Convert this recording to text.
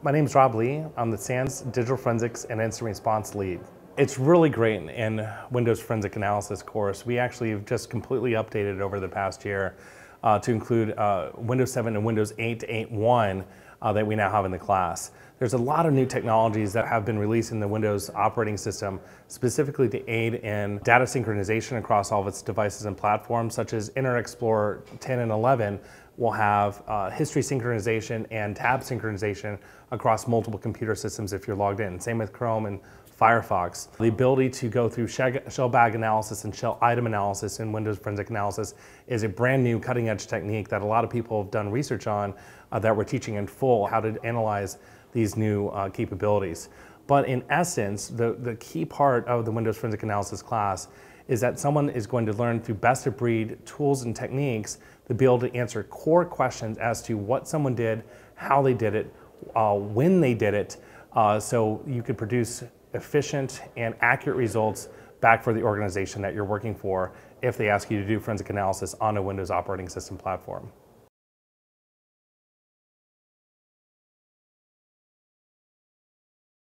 My name is Rob Lee. I'm the SANS Digital Forensics and Incident Response Lead. It's really great in Windows Forensic Analysis course. We actually have just completely updated over the past year uh, to include uh, Windows 7 and Windows 8 to 8.1 uh, that we now have in the class. There's a lot of new technologies that have been released in the Windows operating system, specifically to aid in data synchronization across all of its devices and platforms, such as Internet Explorer 10 and 11 will have uh, history synchronization and tab synchronization across multiple computer systems if you're logged in. Same with Chrome and Firefox. The ability to go through shell bag analysis and shell item analysis in Windows Forensic Analysis is a brand new cutting edge technique that a lot of people have done research on uh, that we're teaching in full how to analyze these new uh, capabilities. But in essence, the, the key part of the Windows Forensic Analysis class is that someone is going to learn through best of breed tools and techniques to be able to answer core questions as to what someone did, how they did it, uh, when they did it, uh, so you could produce efficient and accurate results back for the organization that you're working for if they ask you to do forensic analysis on a Windows operating system platform.